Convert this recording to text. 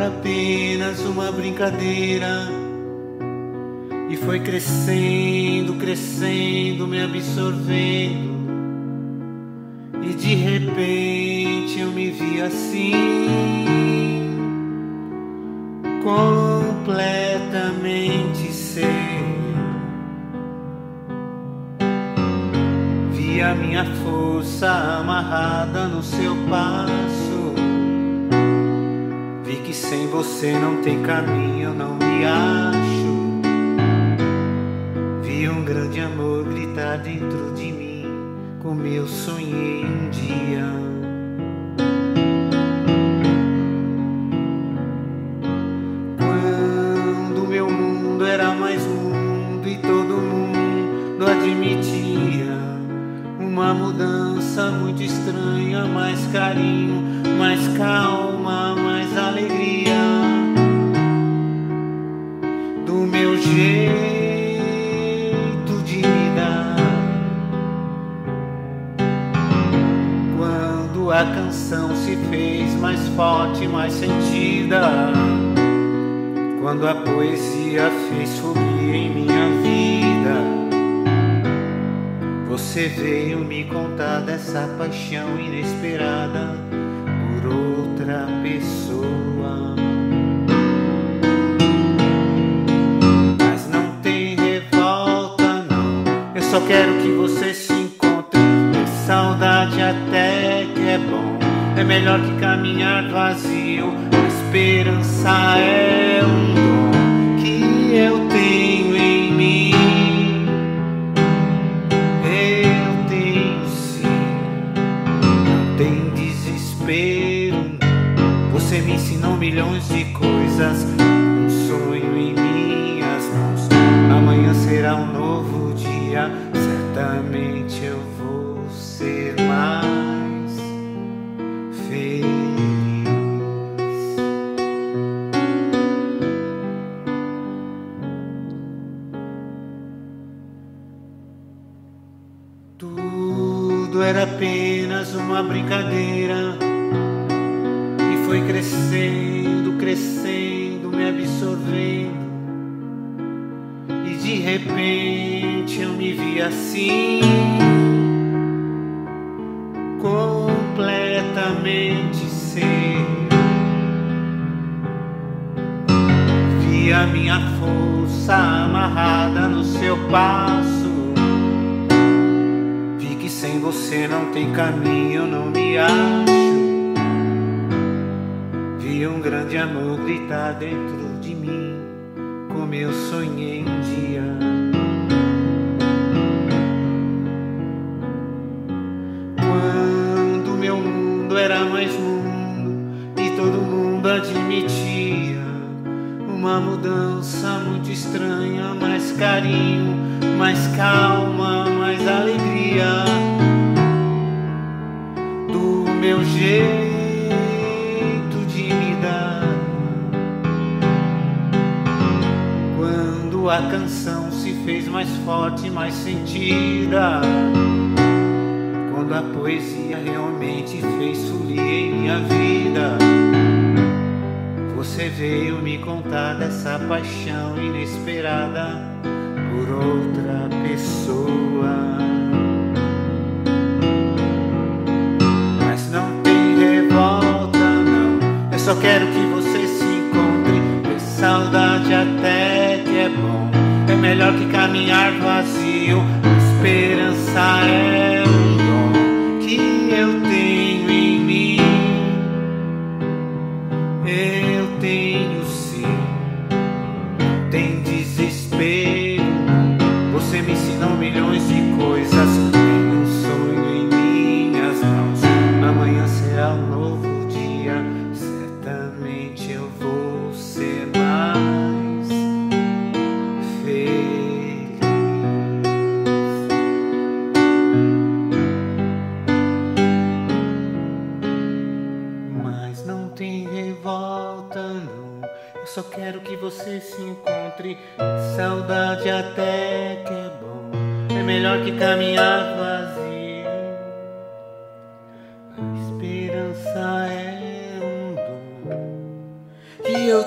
apenas uma brincadeira. E foi crescendo, crescendo, me absorvendo. E de repente eu me vi assim, completamente ser. Vi a minha força amarrada no seu passo. Que sem você não tem caminho, eu não me acho. Vi um grande amor gritar dentro de mim como eu sonhei um dia. Quando meu mundo era mais mundo e todo mundo admitia uma mudança muito estranha, mais carinho, mais calma, canção se fez mais forte, mais sentida. Quando a poesia fez folia em minha vida, você veio me contar dessa paixão inesperada por outra pessoa. Mas não tem revolta, não. Eu só quero que é melhor que caminhar vazio. A esperança é um dom que eu tenho em mim. Eu tenho sim, não tem desespero. Você me ensinou milhões de coisas, um sonho em minhas mãos. Amanhã será um novo dia, certamente Tudo era apenas uma brincadeira e foi crescendo, crescendo, me absorvendo. E de repente eu me vi assim, ser. Vi a minha força amarrada no seu passo sem você não tem caminho, não me acho. Vi um grande amor gritar dentro de mim, como eu sonhei um dia. Mundo era mais mundo e todo mundo admitia uma mudança muito estranha, mais carinho, mais calma, mais alegria meu jeito de me dar. Quando a canção se fez mais forte, mais sentida. Quando a poesia realmente fez folia em minha vida. Você veio me contar dessa paixão inesperada por outra pessoa. só quero que você se encontre. Ter saudade até que é bom. É melhor que caminhar vazio. A esperança é que você se encontre. Saudade até que é bom. É melhor que caminhar vazio. A esperança é. que eu